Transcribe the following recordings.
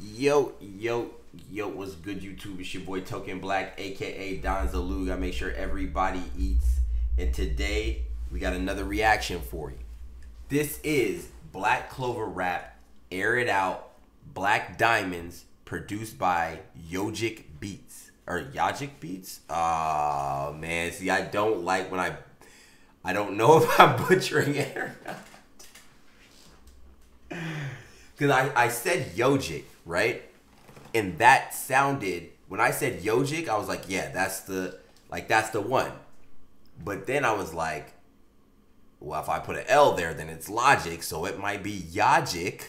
Yo, yo, yo, what's good, YouTube? It's your boy Token Black, aka Don Zalug. I make sure everybody eats. And today, we got another reaction for you. This is Black Clover Rap, Air It Out, Black Diamonds, produced by Yogic Beats. Or Yajic Beats? Oh, man. See, I don't like when I. I don't know if I'm butchering it or not. Because I, I said Yogic, right? And that sounded, when I said Yogic, I was like, yeah, that's the, like, that's the one. But then I was like, well, if I put an L there, then it's logic, so it might be Yajic.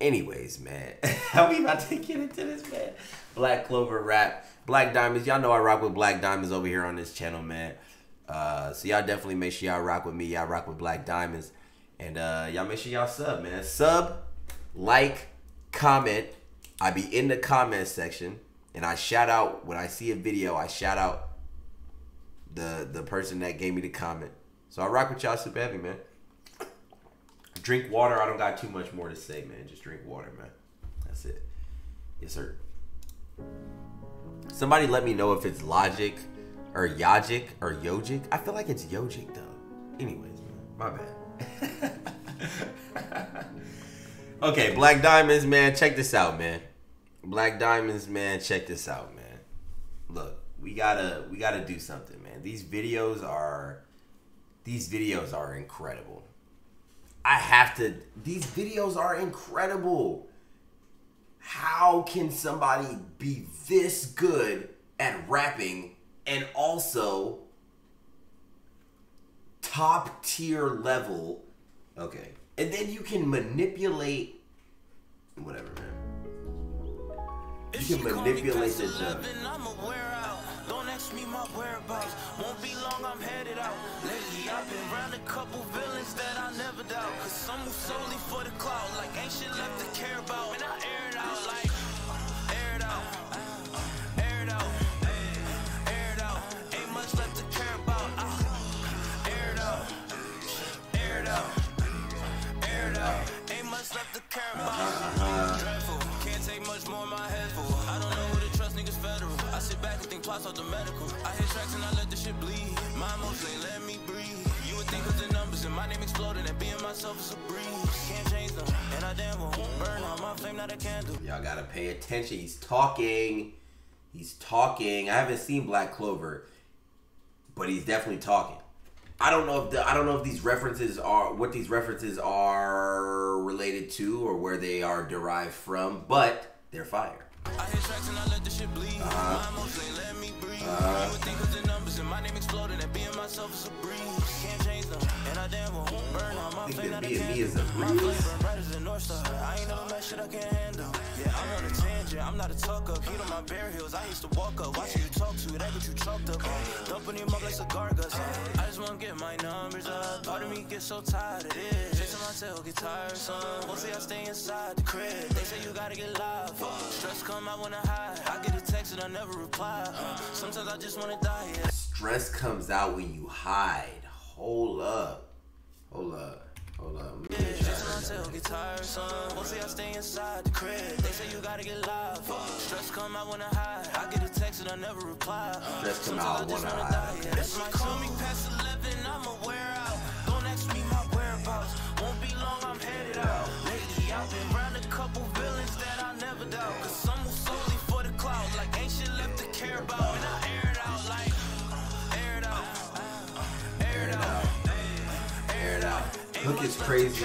Anyways, man, how we about to get into this, man? Black Clover rap, Black Diamonds. Y'all know I rock with Black Diamonds over here on this channel, man. Uh, so y'all definitely make sure y'all rock with me. Y'all rock with Black Diamonds. And uh, y'all make sure y'all sub, man. Sub, like, comment. I be in the comment section. And I shout out, when I see a video, I shout out the the person that gave me the comment. So I rock with y'all super heavy, man. Drink water. I don't got too much more to say, man. Just drink water, man. That's it. Yes, sir. Somebody let me know if it's logic or yogic or yogic. I feel like it's yogic though. Anyways, man, my bad. okay, Black Diamonds, man. Check this out, man. Black Diamonds, man. Check this out, man. Look, we gotta we gotta do something, man. These videos are these videos are incredible. I have to. These videos are incredible. How can somebody be this good at rapping and also top tier level? Okay. And then you can manipulate whatever, man. You can manipulate the judge. Don't ask me my whereabouts. Won't be long, I'm headed out. Lately, I've been around a couple villains that I never doubt. Cause some move solely for the cloud. Like ain't shit left to care about. When I air Much left care. Dreadful. Can't take much more, my head full. I don't know who to trust, niggas federal. I sit back and think twice off the medical. I hit tracks and I let the shit bleed. My emotions ain't let me breathe. You would think of the numbers and my name exploding and being myself is a breeze. Can't change them, and I damn won't burn my flame, not a candle. Y'all gotta pay attention. He's talking. He's talking. I haven't seen Black Clover, but he's definitely talking. I don't know if the, I don't know if these references are what these references are related to or where they are derived from, but they're fire. Tracks and I think being is a breeze. On. I'm not a talk up. Heat on my bare heels. I used to walk up. Watching you talk to it, I get you chalked up. Dumping him up like cigar guts. I just wanna get my numbers up. Part of me gets so tired of this. Chasing tail, get tiresome. Mostly I stay inside the crib. They say you gotta get live. Stress come out when I hide. I get a text and I never reply. Sometimes I just wanna die. Stress comes out when you hide. Hold up. Hold up. Hold up. Yeah, until get tiresome. Mostly I stay inside the crib. They say you gotta get live. Stress come out when I hide. I get a text and I never reply. Stress come out when I hide. That's my call me past 11, Hook is crazy.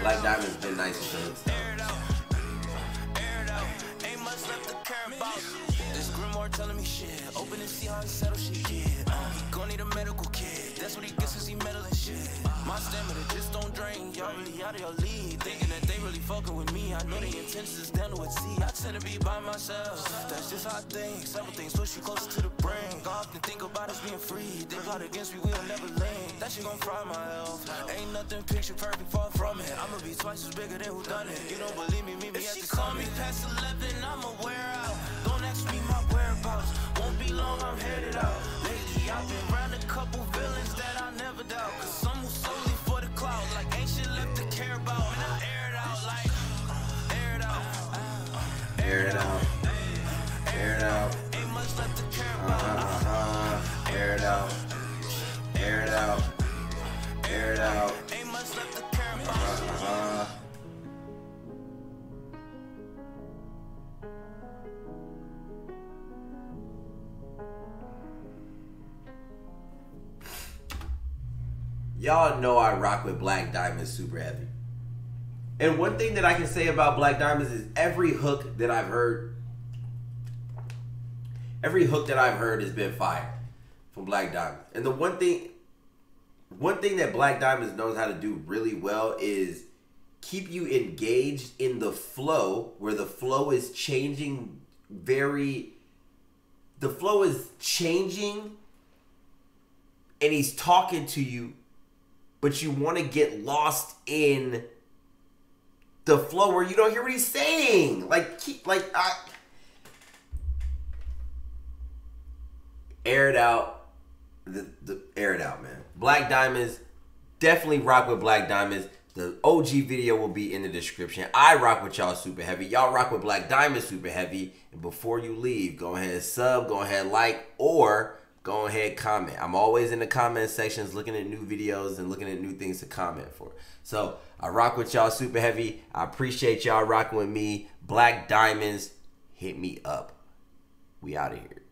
Black Diamond's been nice with telling me shit. Open and see how shit, yeah. Uh, need a medical kit. That's what he gets he meddling shit. My stamina just don't drain. Y'all really out of your league. Thinking that they really fucking with me. I know the intentions is down to a T. I be by myself. That's just how I think. Several things push you closer to the brain. I often think about us being free. They plot against me, we'll never link. That shit gon' fry my health. Ain't nothing picture perfect, far from it. I'ma be twice as bigger than who done it. You don't believe me, meet me at the call me past 11, I'ma wear out. Uh-huh. Y'all know I rock with Black Diamonds super heavy. And one thing that I can say about Black Diamonds is every hook that I've heard, every hook that I've heard has been fire from Black Diamonds. And the one thing, one thing that Black Diamonds knows how to do really well is keep you engaged in the flow, where the flow is changing very, the flow is changing, and he's talking to you, but you want to get lost in the flow where you don't hear what he's saying. Like keep like I air it out. The, the air it out, man. Black Diamonds, definitely rock with Black Diamonds. The OG video will be in the description. I rock with y'all super heavy. Y'all rock with Black Diamond super heavy. And before you leave, go ahead and sub, go ahead like, or go ahead comment. I'm always in the comment sections looking at new videos and looking at new things to comment for. So I rock with y'all super heavy. I appreciate y'all rocking with me. Black Diamonds, hit me up. We out of here.